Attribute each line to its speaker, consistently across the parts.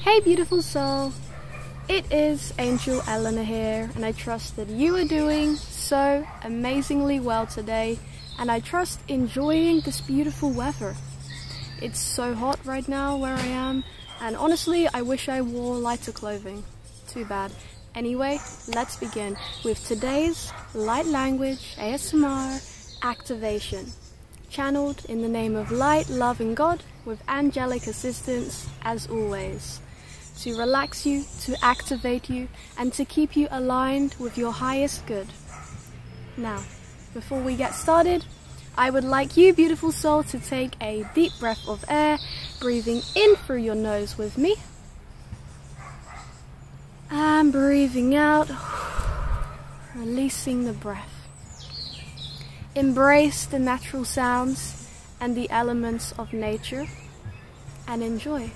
Speaker 1: Hey, beautiful soul. It is Angel Ellena here, and I trust that you are doing so amazingly well today, and I trust enjoying this beautiful weather. It's so hot right now where I am, and honestly, I wish I wore lighter clothing. Too bad. Anyway, let's begin with today's light language ASMR activation, channeled in the name of light, love, and God with angelic assistance as always to relax you, to activate you, and to keep you aligned with your highest good. Now, before we get started, I would like you, beautiful soul, to take a deep breath of air, breathing in through your nose with me. And breathing out, releasing the breath. Embrace the natural sounds and the elements of nature and enjoy.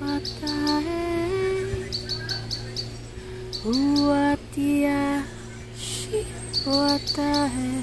Speaker 2: watae Huatia shi
Speaker 1: watae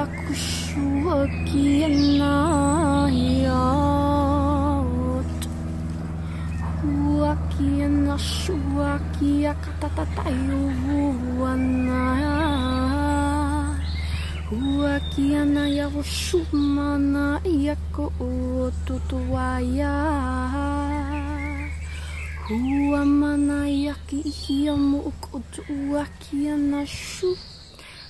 Speaker 1: لك شوكي النهيات وكي النشوكي كتتتعيوه والنهار وكي أنا يغشمنا يكوتتوايا هو منا يكي يموك أتوكي نشوك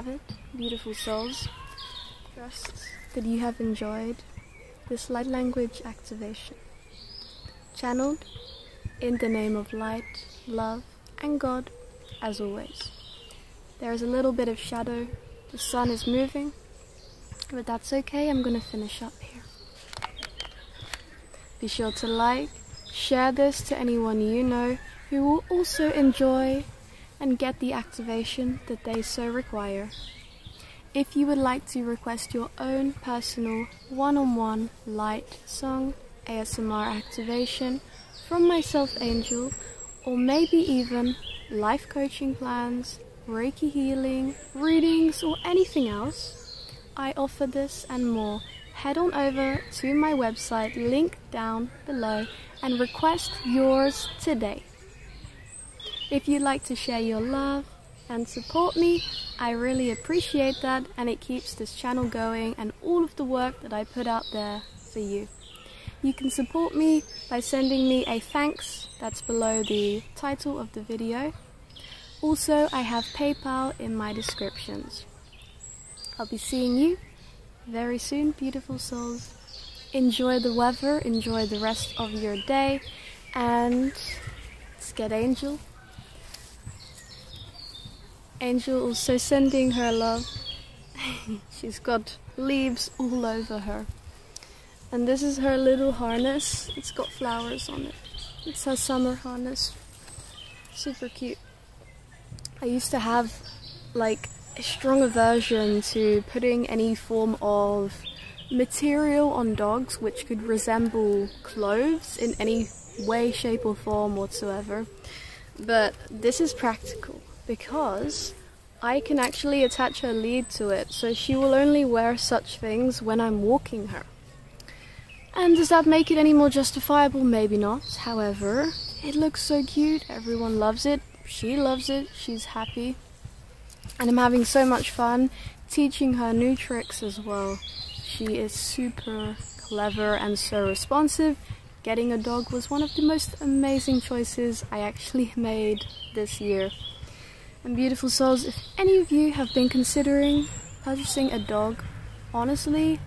Speaker 1: have it, beautiful souls. Trust that you have enjoyed this light language activation. Channeled in the name of light, love, and God, as always. There is a little bit of shadow, the sun is moving, but that's okay, I'm gonna finish up here. Be sure to like, share this to anyone you know who will also enjoy and get the activation that they so require. If you would like to request your own personal one on one light song, ASMR activation from myself, Angel, or maybe even life coaching plans, Reiki healing, readings, or anything else, I offer this and more. Head on over to my website, link down below, and request yours today. If you'd like to share your love and support me, I really appreciate that and it keeps this channel going and all of the work that I put out there for you. You can support me by sending me a thanks that's below the title of the video. Also, I have PayPal in my descriptions. I'll be seeing you very soon, beautiful souls. Enjoy the weather, enjoy the rest of your day, and let's get Angel Angel also sending her love. She's got leaves all over her. And this is her little harness. It's got flowers on it. It's her summer harness. Super cute. I used to have like a strong aversion to putting any form of material on dogs which could resemble clothes in any way, shape or form whatsoever. But this is practical because I can actually attach her lead to it, so she will only wear such things when I'm walking her. And does that make it any more justifiable? Maybe not. However, it looks so cute, everyone loves it, she loves it, she's happy. And I'm having so much fun teaching her new tricks as well. She is super clever and so responsive. Getting a dog was one of the most amazing choices I actually made this year. And beautiful souls, if any of you have been considering purchasing a dog, honestly,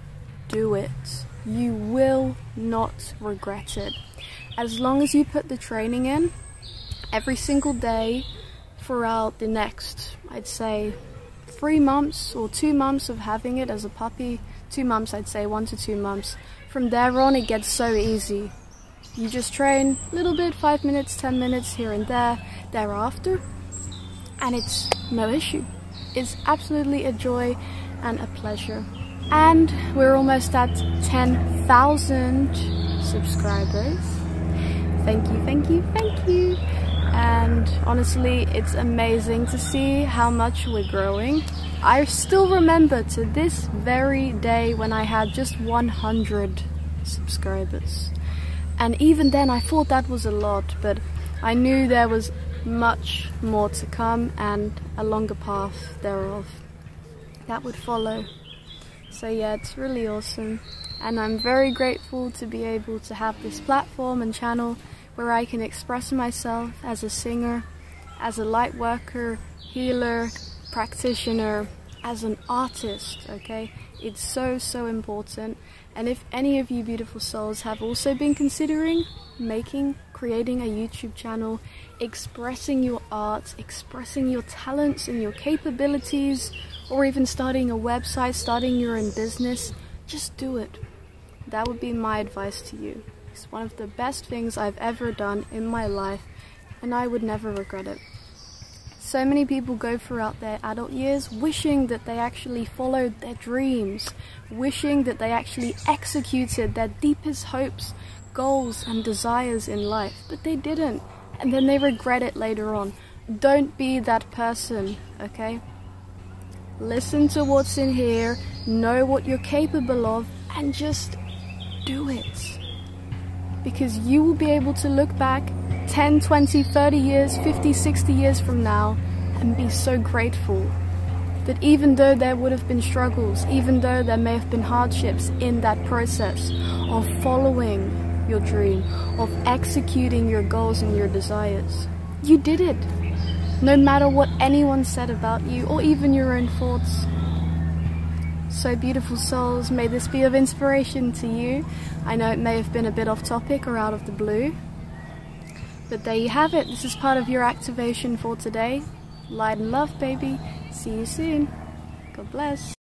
Speaker 1: do it. You will not regret it. As long as you put the training in every single day throughout the next, I'd say, three months or two months of having it as a puppy, two months, I'd say, one to two months. From there on, it gets so easy. You just train a little bit, five minutes, ten minutes here and there. Thereafter, and it's no issue. It's absolutely a joy and a pleasure. And we're almost at 10,000 subscribers. Thank you, thank you, thank you. And honestly, it's amazing to see how much we're growing. I still remember to this very day when I had just 100 subscribers. And even then I thought that was a lot, but I knew there was much more to come and a longer path thereof that would follow. So yeah, it's really awesome. And I'm very grateful to be able to have this platform and channel where I can express myself as a singer, as a light worker, healer, practitioner, as an artist, okay? It's so, so important. And if any of you beautiful souls have also been considering making, creating a YouTube channel, expressing your art, expressing your talents and your capabilities, or even starting a website, starting your own business, just do it. That would be my advice to you. It's one of the best things I've ever done in my life, and I would never regret it. So many people go throughout their adult years wishing that they actually followed their dreams, wishing that they actually executed their deepest hopes, goals, and desires in life, but they didn't and then they regret it later on. Don't be that person, okay? Listen to what's in here, know what you're capable of, and just do it. Because you will be able to look back 10, 20, 30 years, 50, 60 years from now and be so grateful that even though there would have been struggles, even though there may have been hardships in that process of following your dream, of executing your goals and your desires. You did it. no matter what anyone said about you or even your own thoughts. So, beautiful souls, may this be of inspiration to you. I know it may have been a bit off topic or out of the blue, but there you have it. This is part of your activation for today. Light and love, baby. See you soon. God bless.